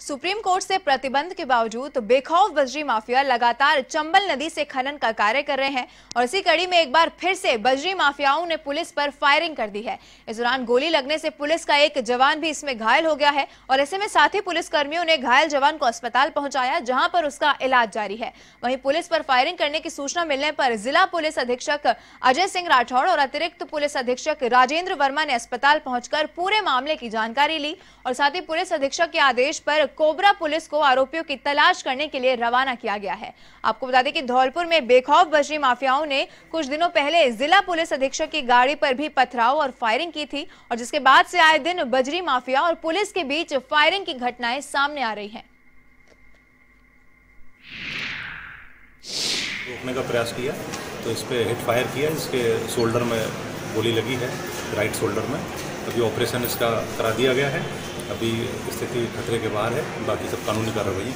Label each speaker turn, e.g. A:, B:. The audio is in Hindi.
A: सुप्रीम कोर्ट से प्रतिबंध के बावजूद बेखौफ बजरी माफिया लगातार चंबल नदी से खनन का कार्य कर रहे हैं और इसी कड़ी में एक बार फिर से बजरी माफियाओं ने पुलिस पर फायरिंग कर दी है। इस दौरान गोली लगने से पुलिस का एक जवान भी इसमें घायल हो गया है और ऐसे में साथी पुलिस कर्मियों ने घायल जवान को अस्पताल पहुँचाया, जहाँ पर उसका इलाज जारी है। वहीं पुलिस पर फायरिंग करने की सूचना मिलने पर जिला पुलिस अधीक्षक अजय सिंह राठौड़ और अतिरिक्त पुलिस अधीक्षक राजेंद्र वर्मा ने अस्पताल पहुंचकर पूरे मामले की जानकारी ली और साथ ही पुलिस अधीक्षक के आदेश पर कोबरा पुलिस को आरोपियों की तलाश करने के लिए रवाना किया गया है। आपको बता दें कि धौलपुर में बेखौफ बजरी माफियाओं ने कुछ दिनों पहले जिला पुलिस अधीक्षक की गाड़ी पर भी पथराव और फायरिंग की थी और जिसके बाद से आए दिन बजरी माफिया और पुलिस के बीच फायरिंग की घटनाएँ सामने आ रही हैं।
B: रोकने का प्रयास किया तो इस पर हिट फायर किया, इसके शोल्डर में गोली लगी है राइट शोल्डर में। अभी ऑपरेशन इसका करा दिया गया है। अभी स्थिति खतरे के बाहर है बाकी सब कानूनी कार्रवाई